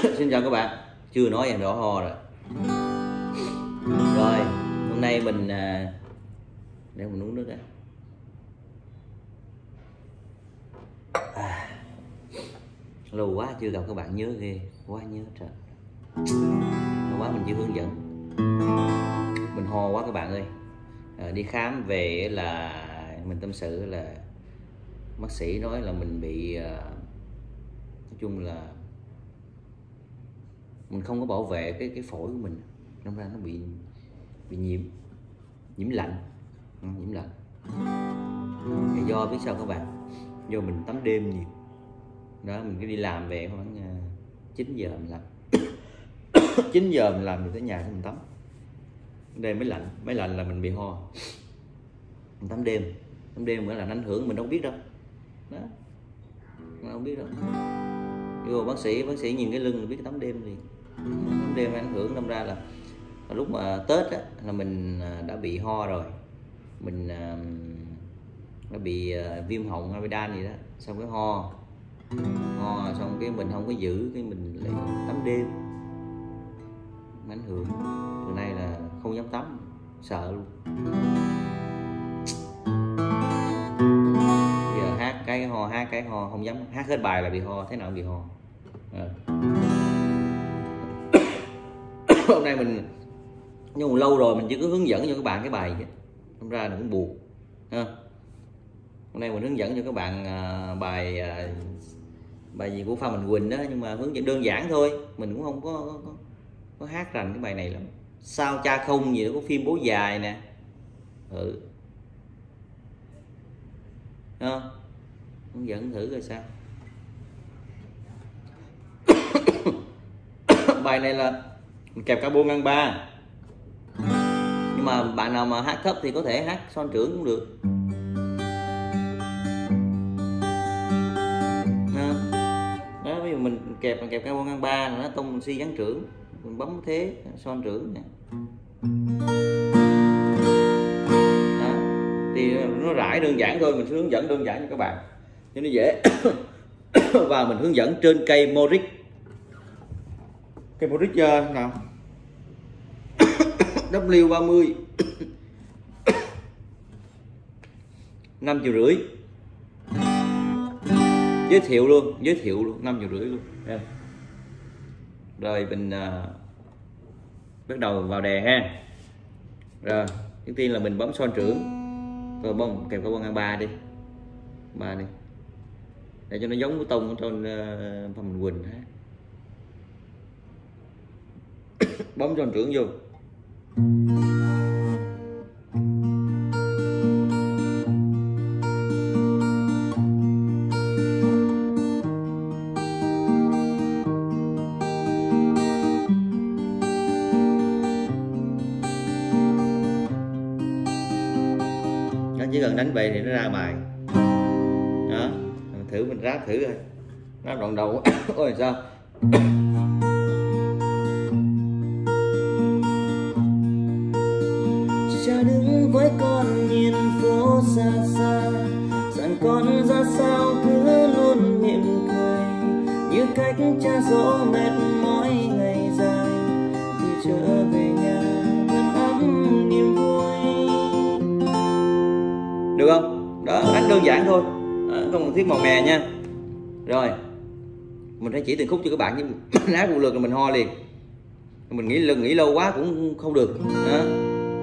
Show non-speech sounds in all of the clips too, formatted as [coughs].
[laughs] xin chào các bạn. Chưa nói em đỏ ho rồi. Rồi hôm nay mình à, để mình uống nước đã. À, lâu quá chưa gặp các bạn nhớ ghê quá nhớ trời. Lâu quá mình chưa hướng dẫn. Mình ho quá các bạn ơi. À, đi khám về là mình tâm sự là bác sĩ nói là mình bị uh, nói chung là mình không có bảo vệ cái cái phổi của mình nó ra nó bị bị nhiễm nhiễm lạnh ừ, nhiễm lạnh. Thì do biết sao các bạn? Do mình tắm đêm nhiều. Đó mình cứ đi làm về khoảng à, 9 giờ mình làm. [coughs] 9 giờ mình làm thì tới nhà thì mình tắm. Đây mới lạnh mới lạnh là mình bị ho. Mình tắm đêm tắm đêm mới là ảnh hưởng mình đâu biết đâu. Đó mình không biết đâu. Vô bác sĩ bác sĩ nhìn cái lưng là biết cái tắm đêm thì tắm đêm ảnh hưởng đâm ra là lúc mà tết á, là mình à, đã bị ho rồi. Mình à, nó đã bị à, viêm họng amidan gì đó xong cái ho. Ho xong cái mình không có giữ cái mình lại tắm đêm. Ảnh hưởng. Từ nay là không dám tắm sợ luôn. Giờ hát cái ho hát cái ho không dám hát hết bài là bị ho thế nào cũng bị ho. À. [laughs] hôm nay mình nhưng mà lâu rồi mình chỉ có hướng dẫn cho các bạn cái bài không ra là cũng buồn ha. Hôm nay mình hướng dẫn cho các bạn à, bài à, bài gì của pha mình quỳnh đó nhưng mà hướng dẫn đơn giản thôi. Mình cũng không có có, có, có hát rành cái bài này lắm. Sao cha không gì đó có phim bố dài nè. Ừ. Ha. Hướng dẫn thử rồi sao. [coughs] Bài này là kẹp carbon ngăn ba. Nhưng mà bạn nào mà hát thấp thì có thể hát son trưởng cũng được. Đó. đó, ví dụ mình kẹp mình kẹp carbon ngăn ba là nó tung si dáng trưởng. Mình bấm thế, son trưởng nè. Đó. thì nó rải đơn giản thôi, mình sẽ hướng dẫn đơn giản cho các bạn. Cho nó dễ. [coughs] Và mình hướng dẫn trên cây moric. Cây moric ờ, nào? W30 [coughs] năm triệu rưỡi. Giới thiệu luôn giới thiệu luôn năm triệu rưỡi luôn. Đây. rồi mình uh, bắt đầu vào đề ha. Rồi trước tiên là mình bấm son trưởng. Rồi bấm kèm bông ngang ba đi. Ba đi. Để cho nó giống cái tông ở trên uh, phần quỳnh ha. [coughs] Bấm son trưởng vô nó chỉ cần đánh về thì nó ra bài. Đó, thử mình ráp thử thôi nó đoạn đầu, [coughs] ôi, sao? Con ra sao cứ luôn mỉm cười. Như cách cha dỗ mệt mỏi ngày dài, khi trở về nhà vẫn ấm niềm vui. Được không? Đó cách đơn giản thôi. Không cần thiết màu mè nha. Rồi, mình sẽ chỉ từng khúc cho các bạn nhưng [coughs] lá một lượt là mình ho liền. Mình nghĩ lần nghĩ lâu quá cũng không được. Đó,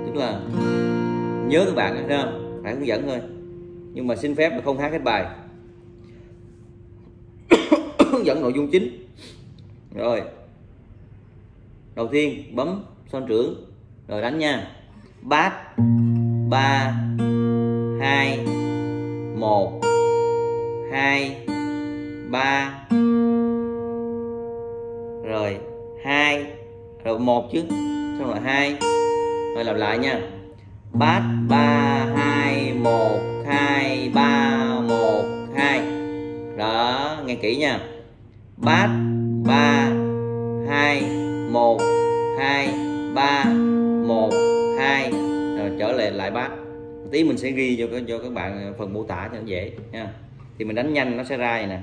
tức là nhớ các bạn đó phải hướng dẫn thôi nhưng mà xin phép là không hát hết bài. Hướng [coughs] dẫn nội dung chính. Rồi. Đầu tiên, bấm son trưởng. Rồi đánh nha. Bát ba. Hai. Một. Hai. Ba. Rồi. Hai. Rồi một chứ. Xong rồi hai. Rồi làm lại nha. Bát ba. Hai. Một. Nghe kỹ nha. Bát, ba, hai, một, hai, ba, một, hai. Rồi trở lại lại bát. Tí mình sẽ ghi cho cho các bạn phần mô tả cho nó dễ nha thì mình đánh nhanh nó sẽ ra vậy nè.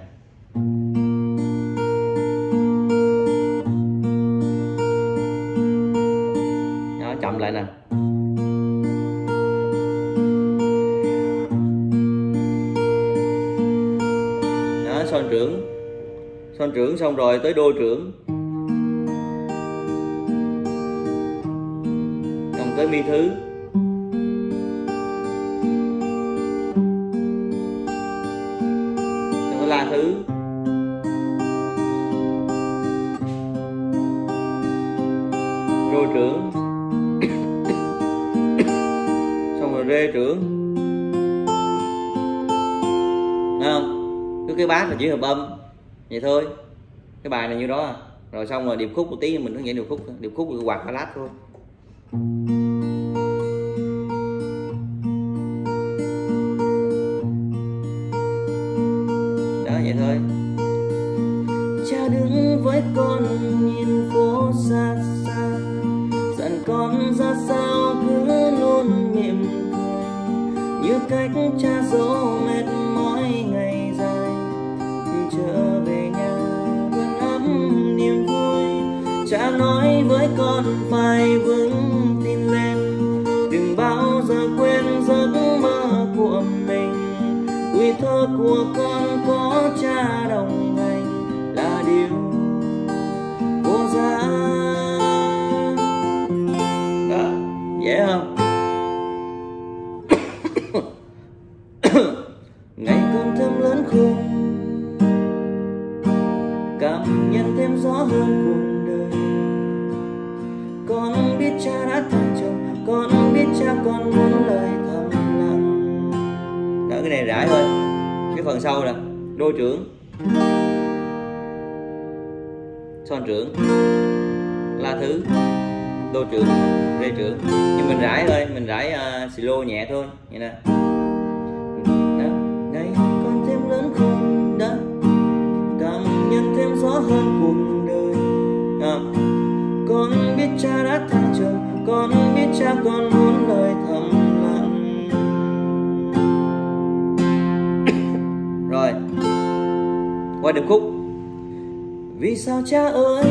Trưởng xong rồi tới đô trưởng. Xong tới mi thứ. Xong tới la thứ. Đô trưởng. [coughs] Xong rồi rê trưởng. Thấy không? Cứ cái bát là chỉ hợp âm. Vậy thôi cái bài này như đó à. rồi xong rồi điệp khúc một tí, mình nó nhảy điệp khúc điệp khúc thì quạt lát thôi. Đó, vậy thôi. Cha đứng với con, nhìn phố xa xa. Dặn con ra sao cứ luôn mỉm cười. Như cách cha dỗ mệt mỏi. Cha nói với con phải vững tin lên. Đừng bao giờ quên giấc mơ của mình. Tuổi thơ của con có cha đồng hành là điều vô giá. Đó dễ không? [coughs] Ngày con thêm lớn khôn. Cảm nhận thêm rõ hơn cuộc phần sau là đô trưởng. Son trưởng. La thứ. Đô trưởng. Rê trưởng. Nhưng mình rải thôi mình rải uh, xì lô nhẹ thôi. Vậy nè. Ngày con thêm lớn khôn đã. Cảm nhận thêm rõ hơn cuộc đời. À, con biết cha đã thăng trầm con biết cha con muốn lời qua điệp khúc vì sao cha ơi,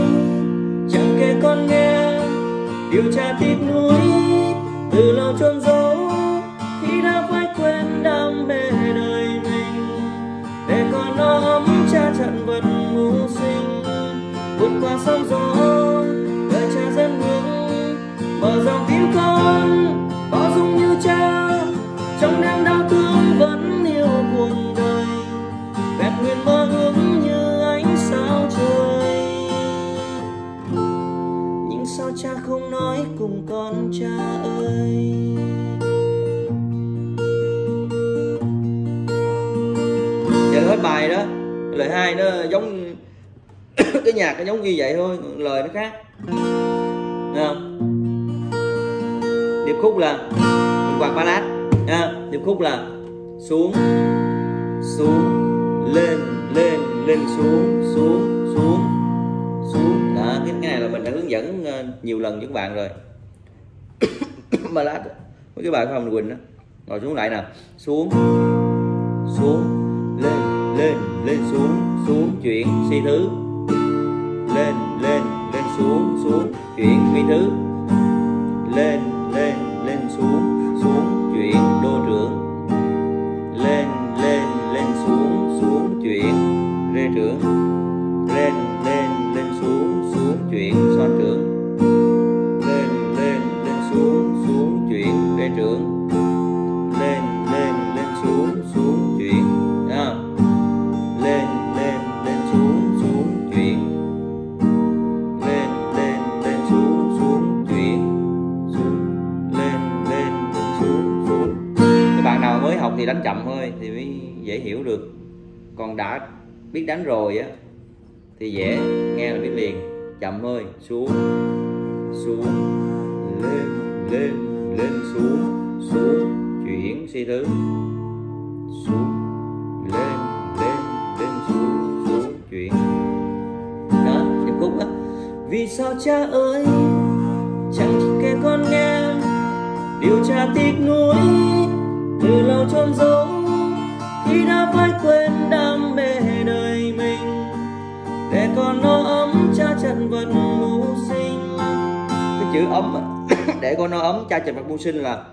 chẳng kể con nghe, điều cha tiếc nuối, từ lâu chôn giấu, khi đã phải quên đam mê đời mình. Để con ôm cha chặn vật mưu sinh. Vượt qua sóng gió đời cha dẫn hướng mở rộng tim con bao dung như cha, trong đêm đau thương vẫn yêu cuộc đời. Vẹn nguyên mơ bài đó. Lời hai nó giống [coughs] cái nhạc nó giống như vậy thôi lời nó khác. Thấy không? Điệp khúc là mình quạt ballad. À, điệp khúc là xuống xuống lên lên lên xuống xuống xuống xuống. Đó cái, này là mình đã hướng dẫn ờ, nhiều lần với các bạn rồi. [coughs] Ballad mấy cái bài của Hồng Quỳnh đó rồi xuống lại nè xuống xuống lên lên lên xuống xuống chuyển si thứ. Lên lên lên xuống xuống chuyển mi thứ. Còn đã biết đánh rồi á, thì dễ nghe là biết liền. Chậm thôi xuống xuống, lên lên lên, xuống xuống, chuyển si thứ xuống, lên lên lên, xuống xuống, chuyển. Đó điệp khúc á. Vì sao cha ơi, chẳng kể con nghe, điều cha tiếc nuối, từ lâu chôn giấu, khi đã phải quên chân vật mưu sinh. Cái chữ ấm [coughs] để con nó ấm, cha trần vật mưu sinh là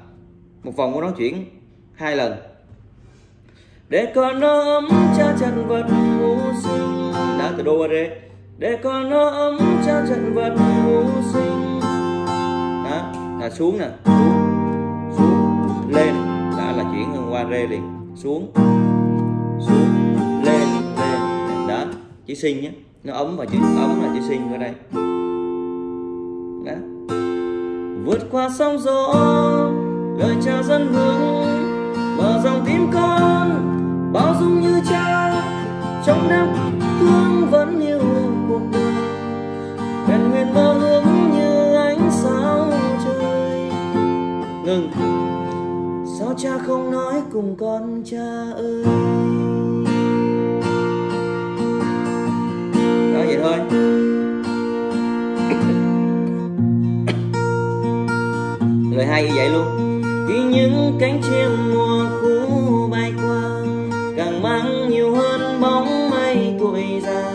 một vòng của nó chuyển hai lần. Để con nó ấm, cha trần vật mưu sinh. Đã từ đô qua rê. Để con nó ấm, cha trần vật mưu sinh. Đó, là xuống nè. Xuống. Xuống. Lên. Đã là chuyển qua rê liền. Xuống. Xuống. Lên. Lên. Đó, chỉ sinh nhé nó ấm và chữ ấm là chữ sinh vào đây. Đã vượt qua sóng gió, lời cha dân hướng mở dòng tim con, bao dung như cha. Trong đêm thương vẫn yêu cuộc đời. Bèn nguyện mơ hướng như ánh sao trời. Ngừng. Sao cha không nói cùng con cha ơi? Hay vậy luôn. Khi những cánh chim mùa khu bay qua, càng mang nhiều hơn bóng mây tuổi già.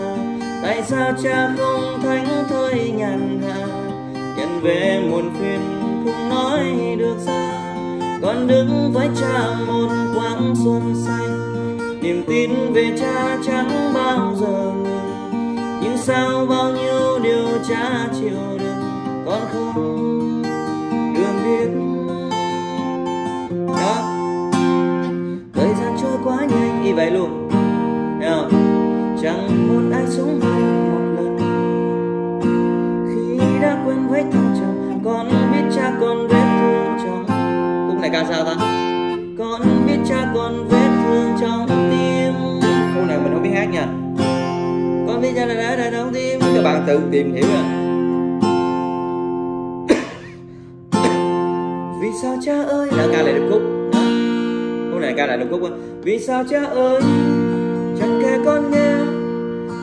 Tại sao cha không thánh thơi nhàn hạ, nhận về muôn phiền không nói được ra? Con đứng với cha một quãng xuân xanh, niềm tin về cha chẳng bao giờ ngừng. Nhưng sao bao nhiêu điều cha chịu đựng, con không vậy luôn. Thấy không? chẳng muốn ai sống mình một lần. Khi đã quen với thăng trầm con biết cha còn vết thương trong khúc này ca sao ta? Con biết cha còn vết thương trong tim. Khúc này mình không biết hát nha. Con biết cha là đã đã trong tim. Các bạn tự tìm hiểu nha. [coughs] Vì sao cha ơi? Đã ca lại được khúc này ca lại được khúc vì sao cha ơi chẳng kể con nghe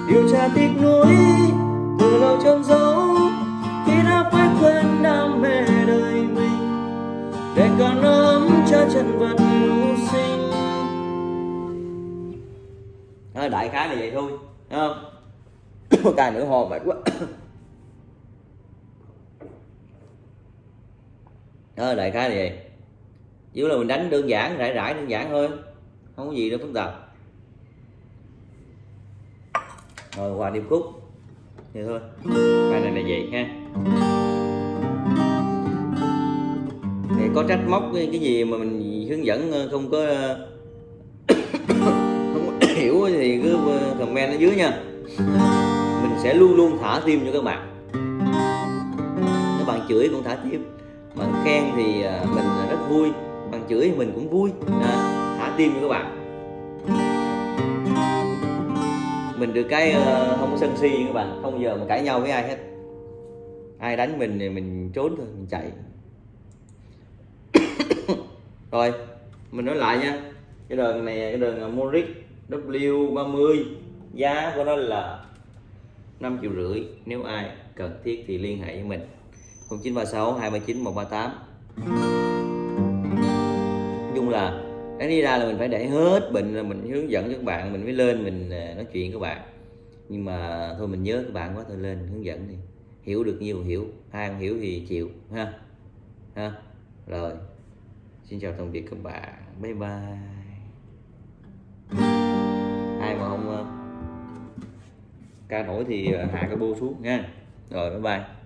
điều cha tiếc nuối từ lâu trong dấu khi đã phải quên đam mê đời mình. Để con ấm cha chân vật mưu sinh. À, đại khái là vậy thôi Thấy không? [coughs] Ca nữa hồ mệt quá. À, [coughs] đại khái là vậy chứ là mình đánh đơn giản rải rải đơn giản thôi. Không có gì đâu phức tạp. Rồi qua điệp khúc. Vậy thôi. Bài này là vậy ha. Thì có trách móc cái, cái gì mà mình hướng dẫn ờ, không có ờ, [coughs] không có [coughs] hiểu thì cứ ờ, comment ở dưới nha. Mình sẽ luôn luôn thả tim cho các bạn. Các bạn chửi cũng thả tim. Bạn khen thì mình rất vui chửi thì mình cũng vui. À, thả tim cho các bạn. Mình được cái uh, không có sân si các bạn không giờ mà cãi nhau với ai hết. Ai đánh mình thì mình trốn thôi mình chạy. [coughs] Rồi mình nói lại nha. Cái đường này cái đường ờ, Moritz W30 giá của nó là 5 triệu rưỡi. Nếu ai cần thiết thì liên hệ với mình. 0936 239 138 chung là cái đi ra là mình phải để hết bệnh là mình hướng dẫn cho các bạn, mình mới lên mình à, nói chuyện với các bạn. Nhưng mà thôi mình nhớ các bạn quá, thôi lên hướng dẫn đi. Hiểu được nhiều hiểu, ai không hiểu thì chịu, ha? Ha? Rồi. Xin chào tạm biệt các bạn. Bye bye. Ai mà không à, ca nổi thì à, hạ cái bô xuống nha. Rồi, bye bye.